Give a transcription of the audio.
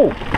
Oh!